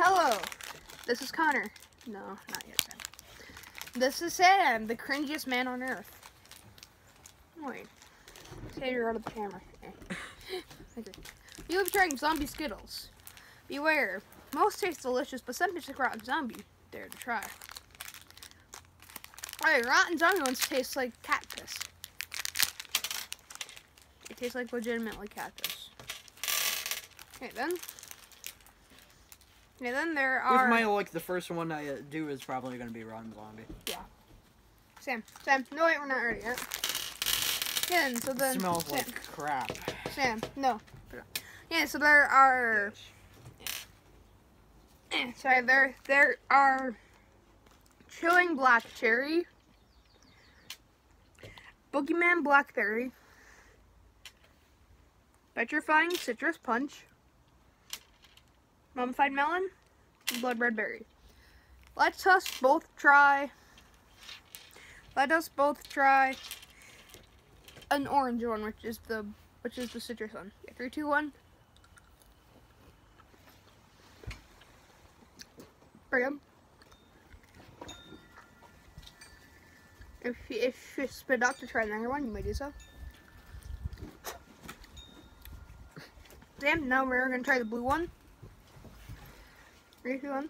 Hello, this is Connor. No, not yet, Sam. This is Sam, the cringiest man on earth. Wait. Say you're out of the camera. Okay. You have trying zombie Skittles. Beware. Most taste delicious, but some taste like rotten zombie. Dare to try. Alright, rotten zombie ones taste like cat piss. It tastes like legitimately cat piss. Okay then. Okay then there With are my like the first one I uh, do is probably gonna be Rotten Zombie. Yeah. Sam. Sam. No wait, we're not ready yet. Yeah, and so It then smells Sam. like crap. Sam. No. Yeah, so there are sorry, there there are chilling black cherry, boogeyman blackberry, petrifying citrus punch, mummified melon, and blood red berry. Let us both try. Let us both try an orange one, which is the which is the citrus one. Yeah, three, two, one. Bring 'em. If you, if you spit out to try another one, you may do so. Damn, now we're gonna try the blue one. Pretty good.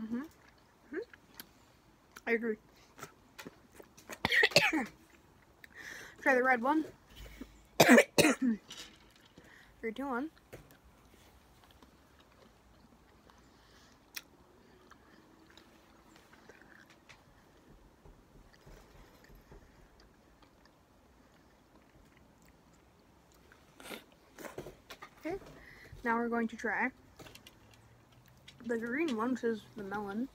Mm-hmm. hmm I agree. Try the red one. Three, two, one. Now we're going to try the green one, which is the melon.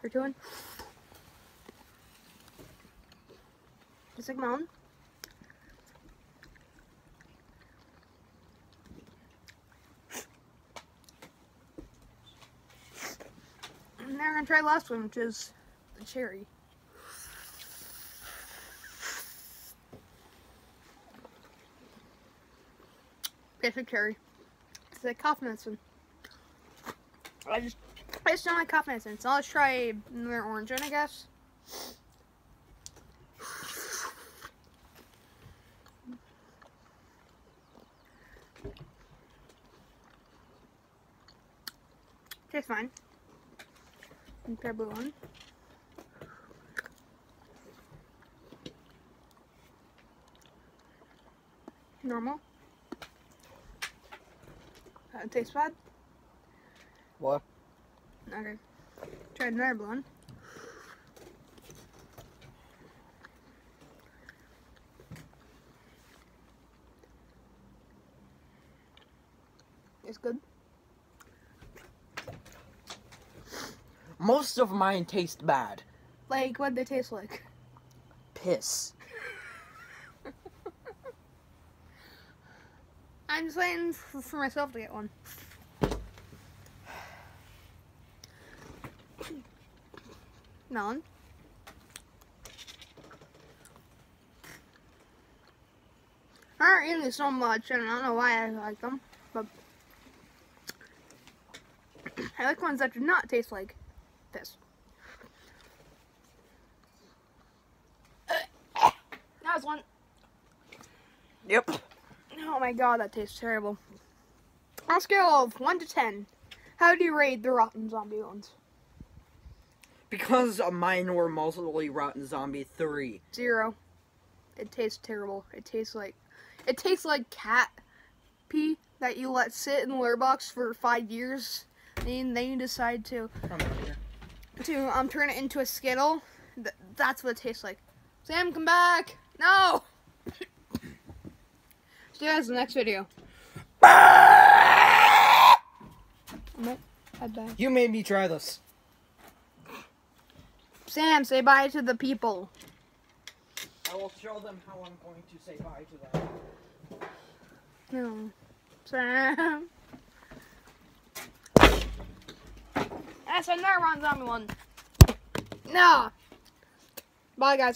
Three, two. Just like melon. And now we're gonna try the last one, which is the cherry. Basic cherry. It's like cough medicine. I just, I just don't like cough medicine. So let's try another orange one, I guess. Tastes fine. Try blue one. Normal. It tastes bad. What? Okay. Try another one. It's good. Most of mine taste bad. Like, what they taste like? Piss. I'm just waiting for, for myself to get one. Melon. I don't eat these so much, and I don't know why I like them, but I like ones that do not taste like this. That was one. Yep. Oh my god, that tastes terrible. On a scale of 1 to 10, how do you rate the rotten zombie ones? Because mine were mostly Rotten Zombie 3. Zero. It tastes terrible. It tastes like it tastes like cat pee that you let sit in the litter box for five years. And then you decide to to um turn it into a skittle. Th- that's what it tastes like. Sam, come back! No. See you guys in the next video. Nope. Head back. You made me try this. Sam, say bye to the people. I will show them how I'm going to say bye to them. No. Sam. That's another Rotten Zombie one. No. Bye, guys.